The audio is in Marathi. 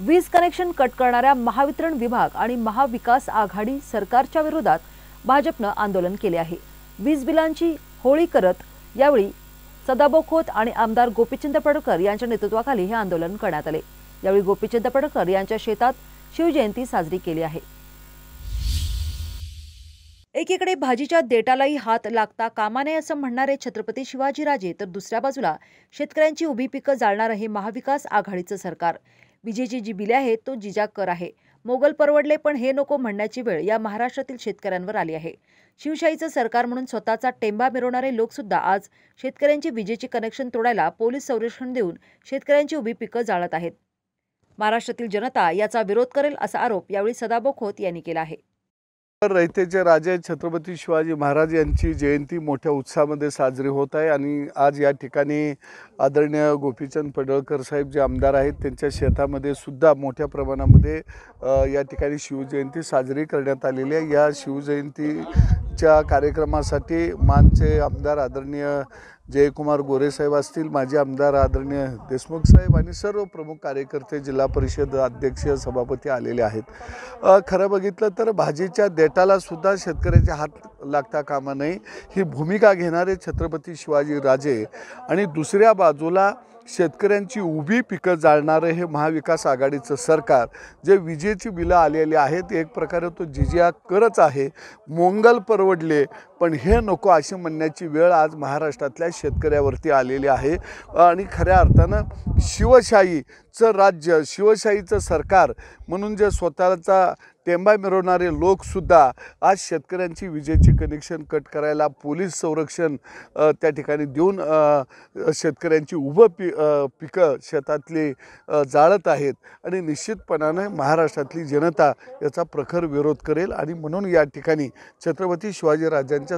वीज कनेक्शन कट करणाऱ्या महावितरण विभाग आणि महाविकास आघाडी सरकारच्या विरोधात भाजपनं आंदोलन केले आहे. वीज बिलांची होळी करत यावेळी सदाभाऊ खोत आणि आमदार गोपीचंद पडळकर यांच्या नेतृत्वाखाली हे आंदोलन करण्यात आले. यावेळी गोपीचंद पडळकर यांच्या शेतात शिवजयंती साजरी केली आहे. एकीकडे भाजीच्या देटालाही हात लागता कामा नये असं म्हणणारे छत्रपती शिवाजीराजे तर दुसऱ्या बाजूला शेतकऱ्यांची उभी पिकं जाळणारं हे महाविकास आघाडीचं सरकार. विजेची जी बिले आहेत तो जिजा कर आहे. मोगल परवडले पण हे नको म्हणण्याची वेळ या महाराष्ट्रातील शेतकऱ्यांवर आली आहे. शिवशाहीचं सरकार म्हणून स्वतःचा टेंबा मिरवणारे लोकसुद्धा आज शेतकऱ्यांची विजेची कनेक्शन तोडायला पोलीस संरक्षण देऊन शेतकऱ्यांची उभी पिकं जाळत आहेत. महाराष्ट्रातील जनता याचा विरोध करेल असा आरोप यावेळी सदाभाऊ खोत यांनी केला आहे. रयतेचे राजे छत्रपती शिवाजी महाराज यांची जयंती मोठ्या उत्साहामध्ये साजरी होत आहे आणि आज या ठिकाणी आदरणीय गोपीचंद पडळकर साहेब जे आमदार आहेत त्यांच्या शेतामध्ये सुद्धा मोठ्या प्रमाणामध्ये या ठिकाणी शिवजयंती साजरी करण्यात आलेली आहे. या शिवजयंती च्या कार्यक्रमासाठी मानचे आमदार आदरणीय जयकुमार गोरे साहेब असतील माजी आमदार आदरणीय देशमुख साहेब आणि सर्व प्रमुख कार्यकर्ते जिल्हा परिषद अध्यक्ष सभापती आलेले आहेत. खरं बघितलं तर भाजीच्या देटाला सुद्धा शेतकऱ्याचे हात लागता कामा नये ही भूमिका घेणारे छत्रपती शिवाजी राजे आणि दुसऱ्या बाजूला शेतकऱ्यांची उभी पिकं जाळणारं हे महाविकास आघाडीचं सरकार जे विजेची बिलं आलेली आहेत एक प्रकारे तो जिजिया करच आहे. मोंगल परवडले पण हे नको अशी म्हणण्याची वेळ आज महाराष्ट्रातल्या शेतकऱ्यावरती आलेली आहे. आणि खऱ्या अर्थानं शिवशाहीचं राज्य शिवशाहीचं सरकार म्हणून जे स्वतःचा टेंबा मिरवणारे लोकसुद्धा आज शेतकऱ्यांची विजेची कनेक्शन कट करायला पोलीस संरक्षण त्या ठिकाणी देऊन शेतकऱ्यांची उभं पि पिकं शेतातली जाळत आहेत. आणि निश्चितपणानं महाराष्ट्रातली जनता याचा प्रखर विरोध करेल. आणि म्हणून या ठिकाणी छत्रपती शिवाजीराजांच्या